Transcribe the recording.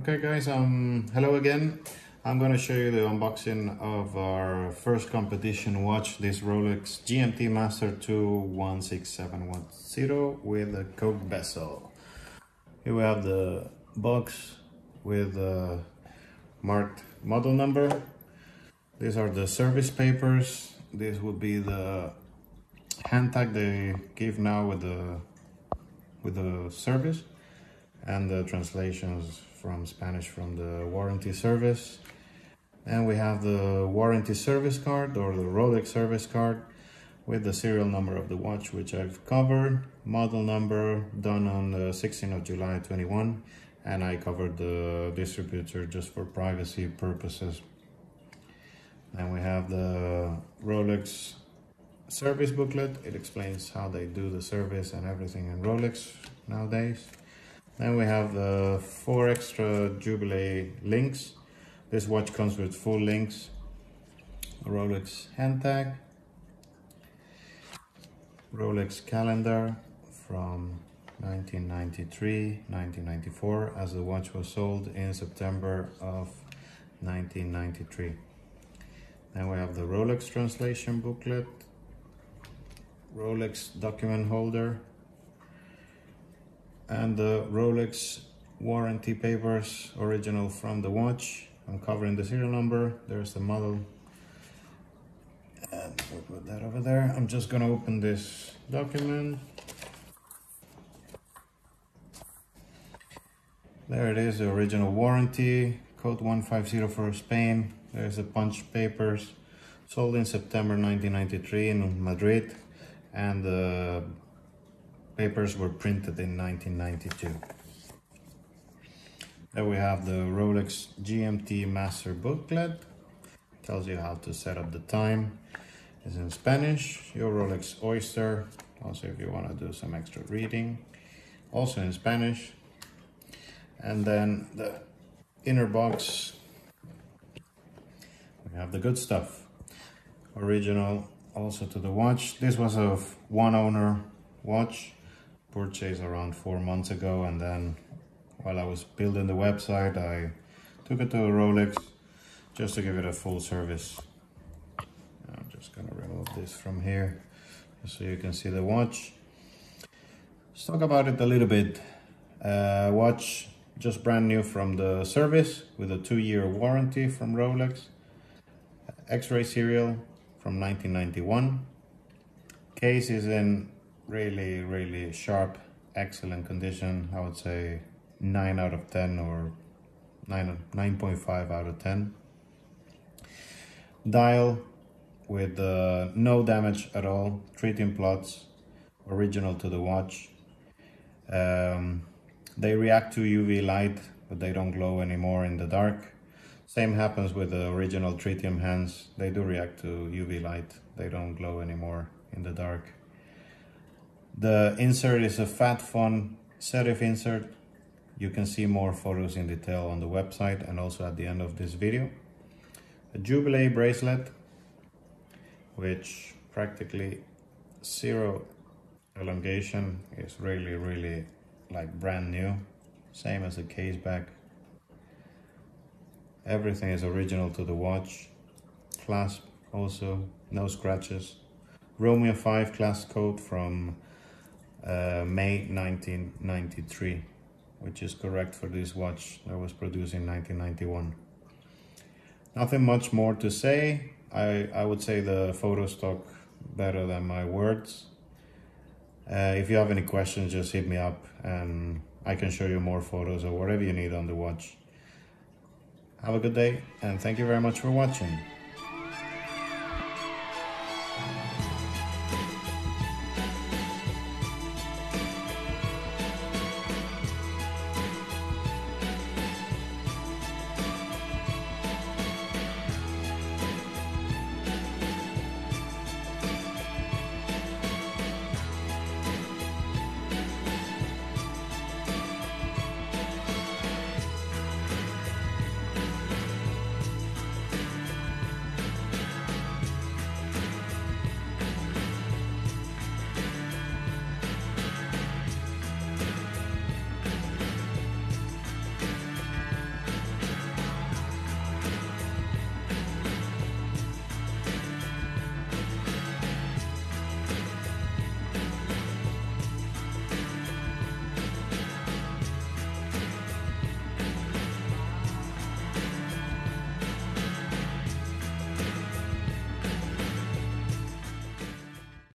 Okay guys, um, hello again. I'm gonna show you the unboxing of our first competition watch, this Rolex GMT Master 2 16710 with a Coke bezel. Here we have the box with the marked model number. These are the service papers. This would be the hand tag they give now with the with the service and the translations from Spanish from the warranty service. And we have the warranty service card or the Rolex service card with the serial number of the watch, which I've covered, model number done on the 16th of July 21, and I covered the distributor just for privacy purposes. Then we have the Rolex service booklet. It explains how they do the service and everything in Rolex nowadays. Then we have the four extra Jubilee links. This watch comes with full links. Rolex hand tag. Rolex calendar from 1993, 1994 as the watch was sold in September of 1993. Then we have the Rolex translation booklet, Rolex document holder, and the Rolex warranty papers original from the watch. I'm covering the serial number. There's the model. And we'll put that over there. I'm just gonna open this document. There it is, the original warranty, code 150 for Spain. There's the punch papers, sold in September 1993 in Madrid. And the papers were printed in 1992. Then we have the Rolex GMT Master booklet. Tells you how to set up the time. It's in Spanish. Your Rolex Oyster. Also, if you want to do some extra reading. Also in Spanish. And then the inner box. We have the good stuff. Original also to the watch. This was a one owner watch purchased around four months ago and then while I was building the website I took it to Rolex just to give it a full service. I'm just gonna remove this from here so you can see the watch. Let's talk about it a little bit. Uh, watch just brand new from the service with a two-year warranty from Rolex. X-ray serial from 1991. Case is in really, really sharp, excellent condition. I would say 9 out of 10 or 9, 9.5 out of 10. Dial with uh, no damage at all, tritium plots, original to the watch. Um, they react to UV light, but they don't glow anymore in the dark. Same happens with the original tritium hands. They do react to UV light. They don't glow anymore in the dark. The insert is a Fat Font serif insert. You can see more photos in detail on the website and also at the end of this video. A Jubilee bracelet, which practically zero elongation is really, really like brand new. Same as the case back. Everything is original to the watch. Clasp also, no scratches. Romeo 5 clasp code from uh, May 1993, which is correct for this watch that was produced in 1991. Nothing much more to say. I, I would say the photos talk better than my words. Uh, if you have any questions, just hit me up and I can show you more photos or whatever you need on the watch. Have a good day and thank you very much for watching.